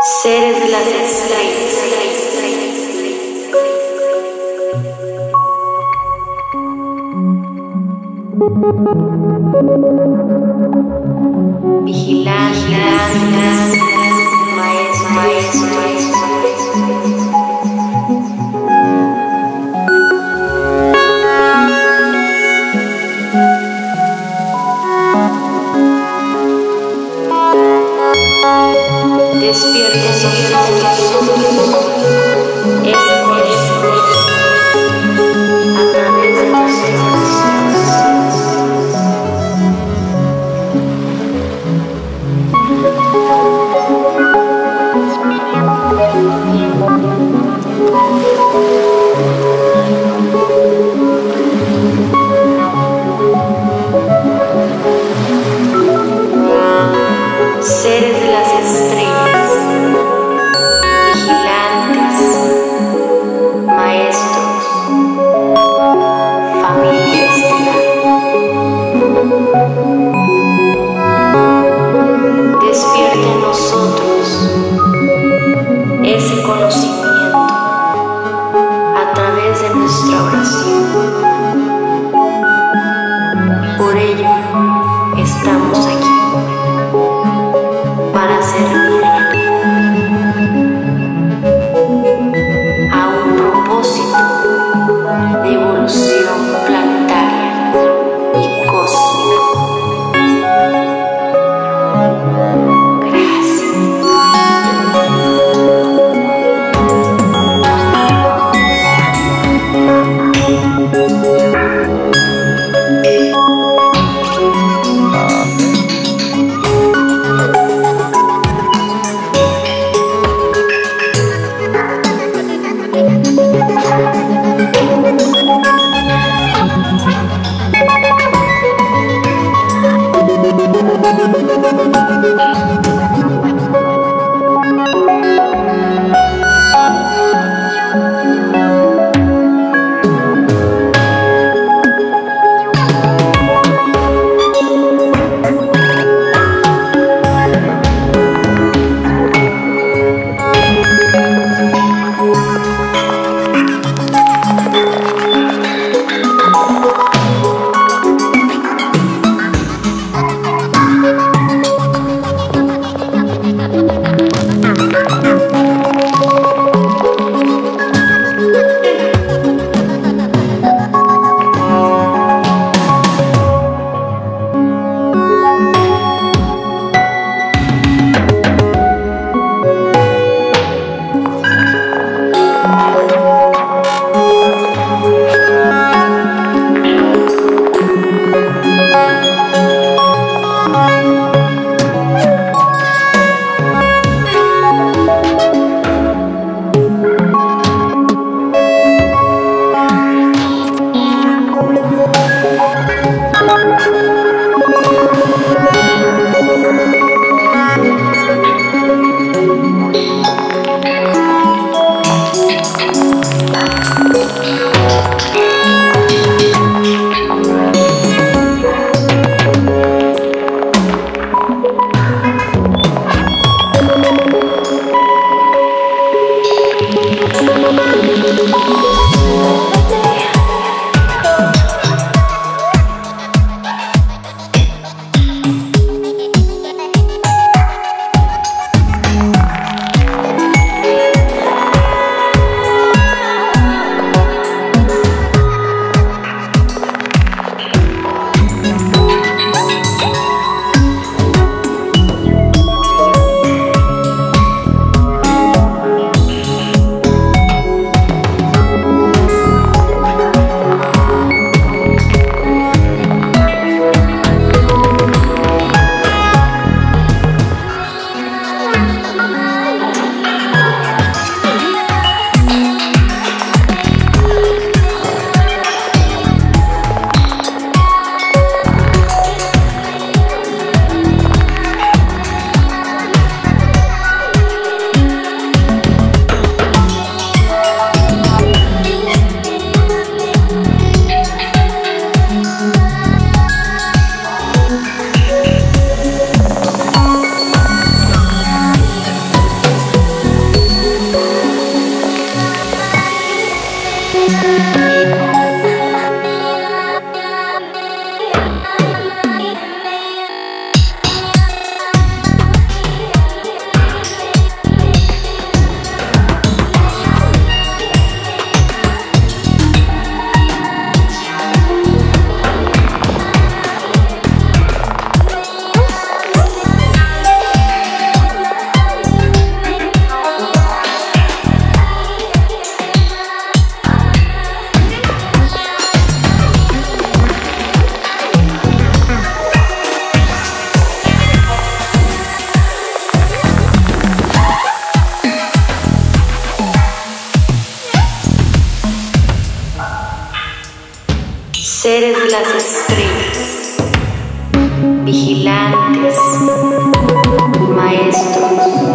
Seres de las estrellas. Vigilantes, maestros, seres de las estrellas, vigilantes, maestros.